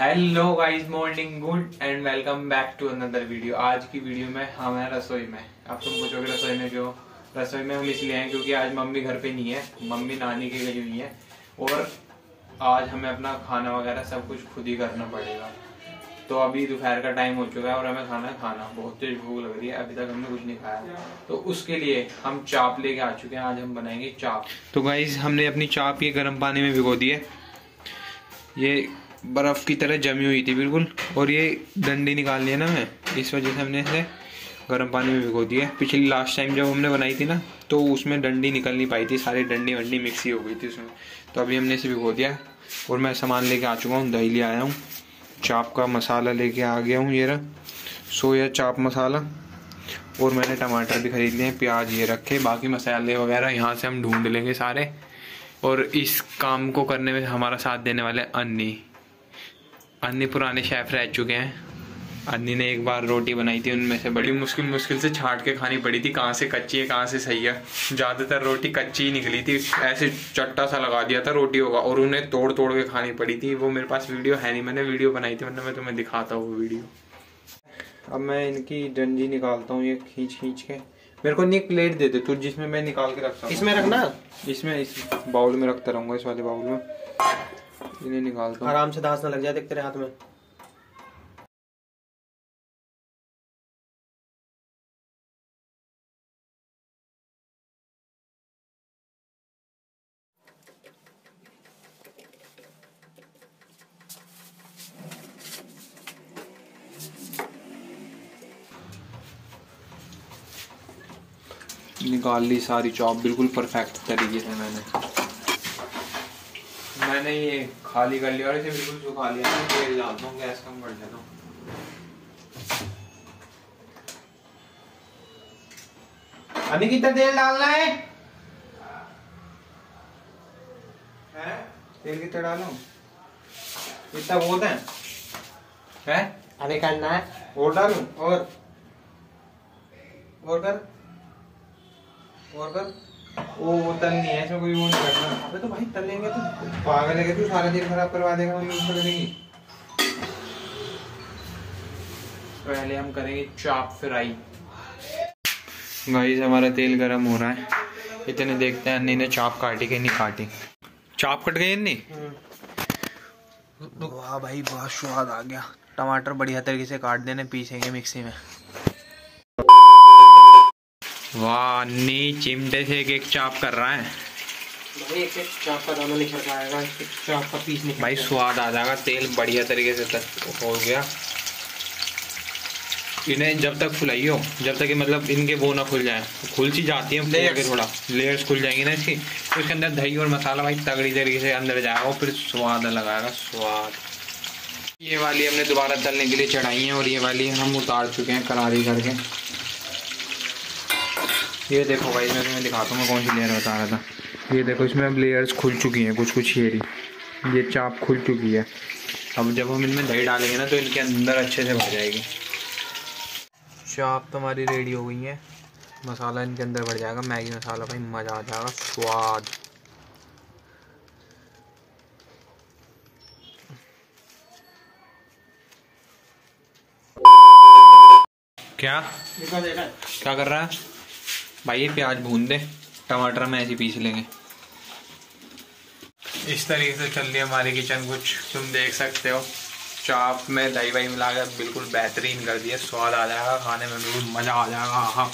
Hello guys morning good and welcome back to another video आज की video में हम हैं रसोई में। अब तुम पूछोगे रसोई में क्यों? रसोई में हम इसलिए हैं क्योंकि आज मम्मी घर पे नहीं है। मम्मी नानी के गई हुई है। और आज हमें अपना खाना वगैरह सब कुछ खुद ही करना पड़ेगा। तो अभी दोपहर का टाइम हो चुका है और हमें खाना खाना। बहुत तेज भूख लग रही है, अभी तक हमने कुछ नहीं खाया। तो उसके लिए हम चाप लेके आ चुके हैं। आज हम बनाएँगे चाप। तो गाइज़ हमने अपनी चाप ये गर्म पानी में भिगो दी है। ये बर्फ़ की तरह जमी हुई थी, बिल्कुल। और ये डंडी निकालनी है ना मैं इस वजह से हमने इसे गर्म पानी में भिगो दिया पिछली लास्ट टाइम जब हमने बनाई थी ना तो उसमें डंडी निकल नहीं पाई थी। सारी डंडी वंडी मिक्स ही हो गई थी उसमें। तो अभी हमने इसे भिगो दिया। और मैं सामान लेके आ चुका हूँ, दही ले आया हूँ। चाप का मसाला लेके आ गया हूँ, ये रहा। सोया चाप मसाला। और मैंने टमाटर भी खरीद लिए प्याज ये रखे। बाकी मसाले वगैरह यहाँ से हम ढूंढ लेंगे सारे। और इस काम को करने में हमारा साथ देने वाले अन्नी। अन्नी पुराने शेफ रह चुके हैं। अन्नी ने एक बार रोटी बनाई थी उनमें से बड़ी। मुश्किल मुश्किल से छाट के खानी पड़ी थी कहाँ से कच्ची है कहाँ से सही है। ज़्यादातर रोटी कच्ची ही निकली थी ऐसे चट्टा सा लगा दिया था रोटी होगा और उन्हें तोड़ तोड़ के खानी पड़ी थी। वो मेरे पास वीडियो है नहीं मैंने वीडियो बनाई थी वरना मैं तुम्हें दिखाता हूँ वीडियो। अब मैं इनकी डंडी निकालता हूँ ये खींच खींच के। मेरे को नहीं प्लेट दे दे तू जिसमें मैं निकाल के रखता हूँ। इसमें रखना? इसमें इस बाउल में रखता रहूँगा इस वाले बाउल में। इन्हें निकालता हूँ। आराम से दांत ना लग जाए देख तेरे हाथ में। निकाल ली सारी चॉप बिल्कुल परफेक्ट तरीके से मैंने। मैंने ये खाली कर लिया और इसे बिल्कुल सुखा लिया। मैं तेल डालता हूँ गैस कम कर देता हूँ अभी कितना तेल डालना है? हैं? तेल कितना डालूं? इतना बहुत है? हैं? अभी करना है। और डालूं? और? और कर? और कर? वो वो तल नहीं है इसमें कोई वो नहीं करना। अबे तो भाई तलेंगे तो। पागल है तू? सारा दिन खराब करवा देगा मम्मी उसको करेगी पहले हम करेंगे चाप फ्राई। गाइस हमारा तेल गरम हो रहा है। इतने देखते हैं अन्नी ने चाप काटी कि नहीं काटी। चाप कट गई अन्नी? वाह भाई बहुत स्वाद आ गया। टमाटर बढ़िया तरीके से काट देने पीसेंगे मिक्सी में। वाह अन्नी चिमटे से एक एक चाप कर रहा है। भाई एक एक चाप का दाना निकल जाएगा एक चाप का पीस निकल भाई स्वाद आ जाएगा तेल बढ़िया तरीके से तक हो गया। इन्हें जब तक फुलाइयो जब तक मतलब इनके वो ना खुल जाए। खुल सी जाती है के थोड़ा। लेयर्स खुल जाएँगी ना इसकी। तो इसके अंदर दही और मसाला भाई तगड़ी तरीके से अंदर जाएगा फिर स्वाद अलग आएगा स्वाद। ये वाली हमने दोबारा तलने के लिए चढ़ाई है और ये वाली हम उतार चुके हैं करारी करके। ये देखो भाई मैं तुम्हें दिखाता हूँ मैं कौन सी लेयर बता रहा था। ये देखो इसमें अब लेयर्स खुल चुकी हैं कुछ कुछ ये रही ये चाप खुल चुकी है। अब जब हम इनमें दही डालेंगे ना तो इनके अंदर अच्छे से भर जाएगी। चाप तो हमारी रेडी हो गई है। मसाला इनके अंदर भर जाएगा। मैगी मसाला भाई मज़ा आ जाएगा। स्वाद। क्या? निकल देगा क्या कर रहा है? भाई, ये प्याज भून दे। टमाटर में ऐसे पीस लेंगे। इस तरीके से चल रही है हमारी किचन कुछ। तुम देख सकते हो, चाप में दही वही मिला कर बिल्कुल बेहतरीन कर दिया स्वाद आ जाएगा खाने में, बिल्कुल मज़ा आ जाएगा। हाँ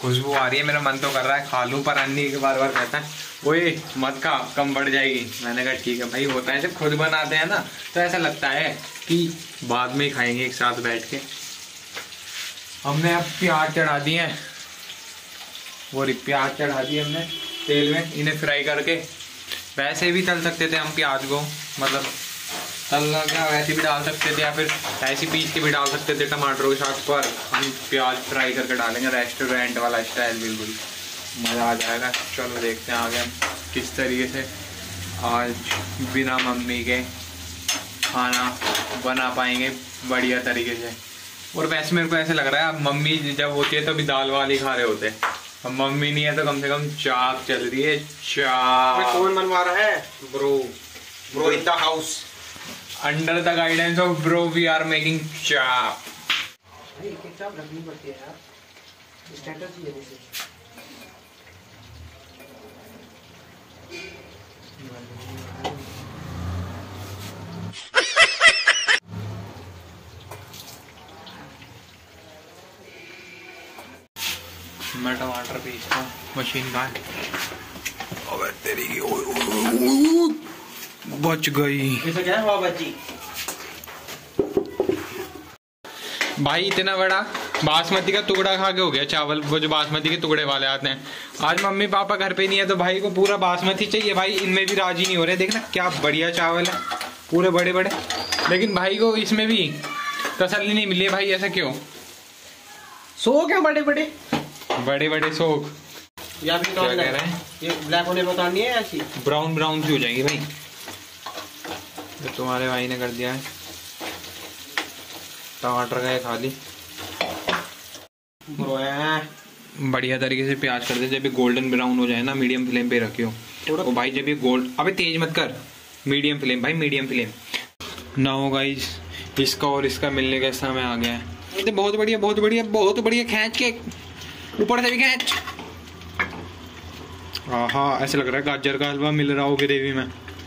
खुशबू आ रही है, मेरा मन तो कर रहा है खा लूँ, पर अन्नी के बार बार कहता है, ओए, मत खा, कम बढ़ जाएगी। मैंने कहा, ठीक है भाई, होता है, जब खुद बनाते हैं ना तो ऐसा लगता है कि बाद में ही खाएँगे एक साथ बैठ के। हमने अब प्याज चढ़ा दिए हैं। वो प्याज चढ़ा दिए हमने, तेल में, इन्हें फ्राई करके। वैसे भी तल सकते थे हम प्याज को मतलब तलना क्या, वैसे भी डाल सकते थे या फिर ऐसी पीस के भी डाल सकते थे टमाटरों के साथ, पर हम प्याज फ्राई करके डालेंगे रेस्टोरेंट वाला स्टाइल बिल्कुल। मज़ा आ जाएगा। चलो देखते हैं आगे हम किस तरीके से आज बिना मम्मी के खाना बना पाएँगे बढ़िया तरीके से। और वैसे मेरे को ऐसे लग रहा है मम्मी जब होती है तो अभी दाल वाल ही खा रहे होते हैं। अब मम्मी नहीं है तो कम से कम चाप चल रही है चाप कौन बनवा रहा है? Bro bro in the house under the guidance of bro we are making chaap भाई एक एक चाप रखनी पड़ती है यार। स्ट्रेटजी है मैं टमाटर पीसता हूँ मशीन का अबे तेरी की ओए, ओए, बच गई। जैसे क्या हुआ बच्ची? भाई इतना बड़ा बासमती का टुकड़ा खा के हो गया चावल वो जो बासमती के टुकड़े वाले आते हैं। आज मम्मी पापा घर पे नहीं है तो भाई को पूरा बासमती चाहिए। भाई इनमें भी राज़ी नहीं हो रहे। देखना क्या बढ़िया चावल है पूरे बड़े बड़े लेकिन भाई को इसमें भी तसल्ली नहीं मिली है। भाई ऐसा क्यों? सो क्या बड़े बड़े बड़े बड़े शौक या फिर क्या कह रहे हैं? ये ब्लैक होने उतारनी है ऐसी? ब्राउन ब्राउन सी हो जाएँगी भाई। तो तुम्हारे भाई ने कर दिया है। टमाटर का ये खा बढ़िया तरीके से प्याज कर दे। जब ये गोल्डन ब्राउन हो जाए ना मीडियम फ्लेम पे रखियो। और भाई जब ये गोल्ड अबे तेज मत कर। मीडियम फ्लेम भाई मीडियम फ्लेम ना हो गाइस इसका और इसका मिलने का समय आ गया है। तो बहुत बढ़िया बहुत बढ़िया बहुत बढ़िया खींच के ऊपर से भी खींच। आहा ऐसे लग रहा है गाजर का हलवा मिल रहा हो ग्रेवी में।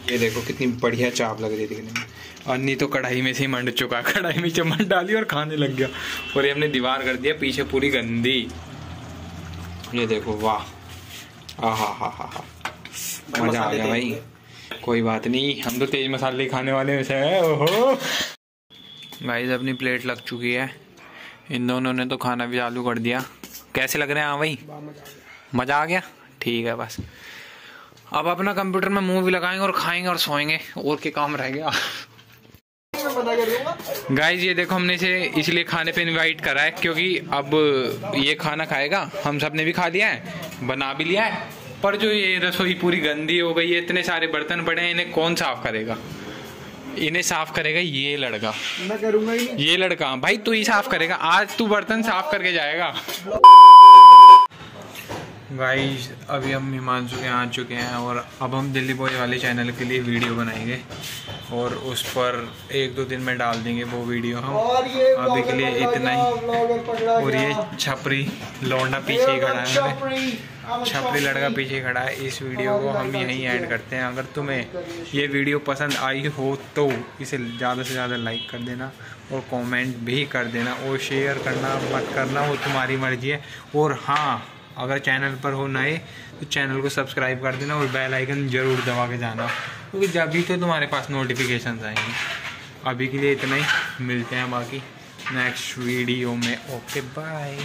ये देखो कितनी बढ़िया चाप लग रही है दिखने में अन्नी तो कढ़ाई में से ही मंड चुका कढ़ाई में चम्मच डाली और खाने लग गया। और ये हमने दीवार कर दिया पीछे पूरी गंदी। ये देखो वाह। आहा हा हा हा। मज़ा आ गया भाई। कोई बात नहीं हम तो तेज मसाले खाने वाले से हैं ओहो। गाइस अपनी प्लेट लग चुकी है इन दोनों ने तो खाना भी चालू कर दिया। कैसे लग रहे हैं? हाँ भाई। मज़ा आ गया। ठीक है बस। अब अपना कंप्यूटर में भी लगाएँगे और खाएँगे और सोएँगे। और के काम रह गया? गाइस ये देखो हमने इसे इसलिए खाने पे इनवाइट करा है क्योंकि अब ये खाना खाएगा। हम सबने भी खा लिया है बना भी लिया है। पर जो ये रसोई पूरी गंदी हो गई है इतने सारे बर्तन पड़े हैं इन्हें कौन साफ़ करेगा? इन्हें साफ़ करेगा ये लड़का। मैं करूँगा ही नहीं। ये लड़का भाई तू ही साफ़ करेगा। आज तू बर्तन साफ़ करके जाएगा। भाई अभी हम हिमांशु के आ चुके हैं और अब हम दिल्ली बॉय वाले चैनल के लिए वीडियो बनाएँगे और उस पर एक दो दिन में डाल देंगे वो वीडियो हम। अभी के लिए इतना ही। और ये छपरी लौंडा पीछे ही खड़ा है। छपरी लड़का पीछे खड़ा है। इस वीडियो को हम यहीं ऐड करते हैं। अगर तुम्हें ये वीडियो पसंद आई हो तो इसे ज़्यादा से ज़्यादा लाइक कर देना और कमेंट भी कर देना और शेयर करना मत करना, वो तुम्हारी मर्ज़ी है। और हाँ अगर चैनल पर हो नए तो चैनल को सब्सक्राइब कर देना और बेल आइकन ज़रूर दबा के जाना। क्योंकि तो जब भी तो तुम्हारे पास नोटिफिकेशन आएँगे। अभी के लिए इतना ही। मिलते हैं बाकी नेक्स्ट वीडियो में। ओके बाय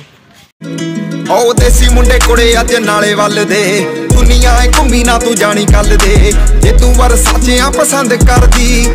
ਓ ਦੇਸੀ ਮੁੰਡੇ ਕੁੜੇ ਅੱਜ ਨਾਲੇ ਵੱਲ ਦੇ ਦੁਨੀਆ ਐ ਘੁੰਮੀ ਨਾ ਤੂੰ ਜਾਣੀ ਕੱਲ ਦੇ। ਜੇ ਤੂੰ ਵਰ ਸਾਚਿਆਂ ਪਸੰਦ ਕਰਦੀ।